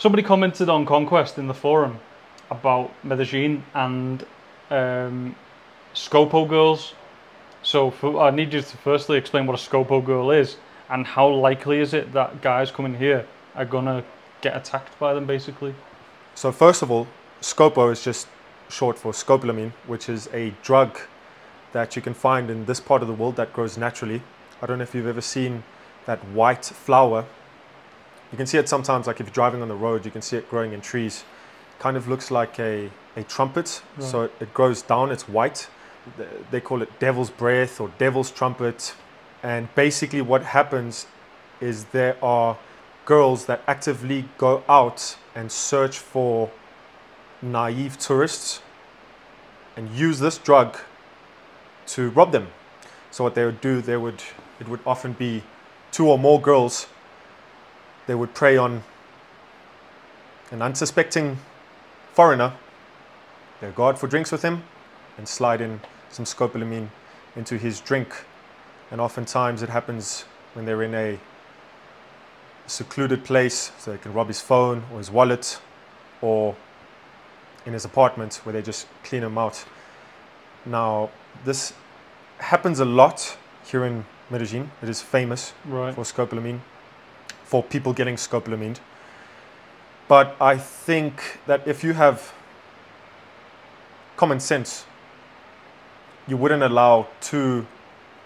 Somebody commented on Conquest in the forum about Medellin and um, Scopo girls. So for, I need you to firstly explain what a Scopo girl is and how likely is it that guys coming here are gonna get attacked by them basically. So first of all, Scopo is just short for scopolamine, which is a drug that you can find in this part of the world that grows naturally. I don't know if you've ever seen that white flower. You can see it sometimes, like if you're driving on the road, you can see it growing in trees. Kind of looks like a, a trumpet. Right. So it, it grows down, it's white. They call it devil's breath or devil's trumpet. And basically, what happens is there are girls that actively go out and search for naive tourists and use this drug to rob them. So what they would do, they would it would often be two or more girls. They would prey on an unsuspecting foreigner. They'd go out for drinks with him and slide in some scopolamine into his drink. And oftentimes it happens when they're in a secluded place, so they can rob his phone or his wallet, or in his apartment where they just clean him out. Now, this happens a lot here in Medellin. It is famous Right. for scopolamine, for people getting scopolamine. But I think that if you have common sense, you wouldn't allow two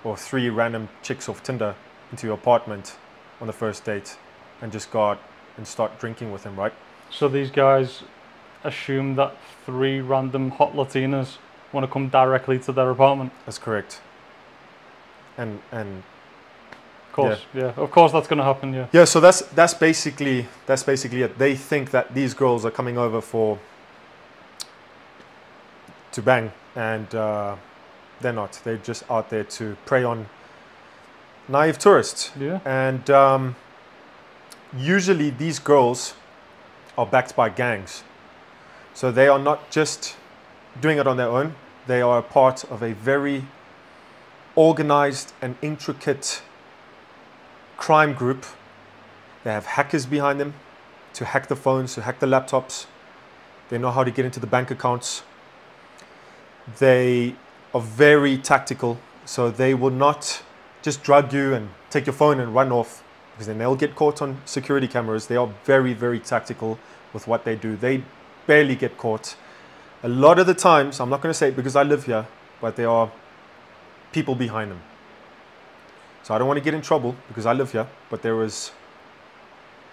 or three random chicks off Tinder into your apartment on the first date and just go out and start drinking with them, right? So these guys assume that three random hot Latinas want to come directly to their apartment. That's correct. And and course, yeah. Of course, that's going to happen. Yeah. Yeah, so that's that's basically that's basically it. They think that these girls are coming over for to bang, and uh, they're not. They're just out there to prey on naive tourists. Yeah. And um, usually these girls are backed by gangs, so they are not just doing it on their own. They are a part of a very organized and intricate crime group. They have hackers behind them to hack the phones, to hack the laptops. They know how to get into the bank accounts. They are very tactical, so they will not just drug you and take your phone and run off because then they'll get caught on security cameras. They are very, very tactical with what they do. They barely get caught. A lot of the times, I'm not going to say it because I live here, but there are people behind them. So I don't want to get in trouble because I live here, but there is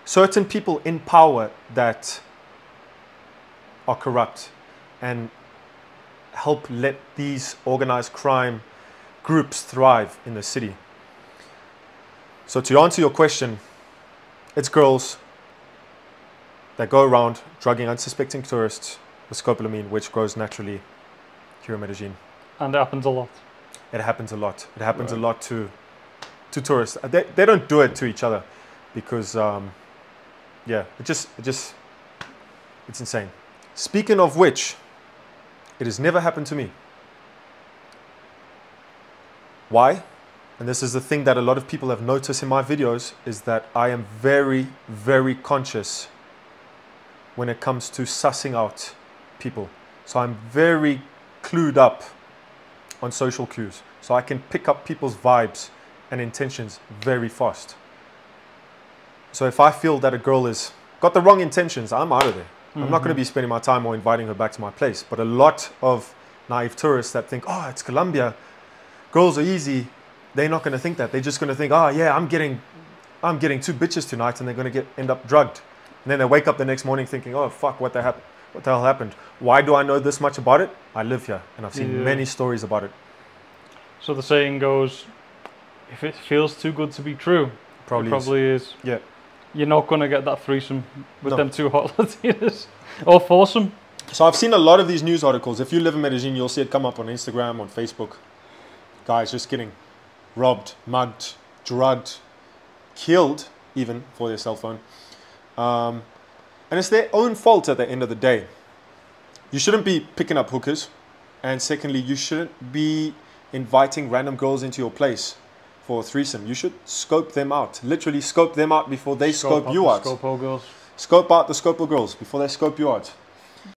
certain people in power that are corrupt and help let these organized crime groups thrive in the city. So to answer your question, it's girls that go around drugging unsuspecting tourists with scopolamine, which grows naturally here in Medellin. And it happens a lot. It happens a lot. It happens Right. a lot to to tourists. Uh, They, they don't do it to each other because um, yeah, it just it just it's insane. Speaking of which, it has never happened to me. Why? And this is the thing that a lot of people have noticed in my videos is that I am very, very conscious when it comes to sussing out people. So I'm very clued up on social cues. So I can pick up people's vibes and intentions very fast. So if I feel that a girl has got the wrong intentions, I'm out of there. I'm not going to mm-hmm. be spending my time or inviting her back to my place. But a lot of naive tourists that think, oh, it's Colombia, girls are easy, they're not going to think that. They're just going to think, oh, yeah, I'm getting, I'm getting two bitches tonight, and they're going to get end up drugged. And then they wake up the next morning thinking, oh, fuck, what the, hap- what the hell happened? Why do I know this much about it? I live here, and I've seen Yeah. many stories about it. So the saying goes, if it feels too good to be true, Probably, it probably is. Yeah. You're not going to get that threesome with No. them two hot Latinas. or foursome. So I've seen a lot of these news articles. If you live in Medellin, you'll see it come up on Instagram, on Facebook. Guys just getting robbed, mugged, drugged, killed, even for their cell phone. Um, and it's their own fault at the end of the day. You shouldn't be picking up hookers. And secondly, you shouldn't be inviting random girls into your place for a threesome. You should scope them out. Literally scope them out before they scope, up you out. Scopo girls. Scope out the Scopo girls before they scope you out.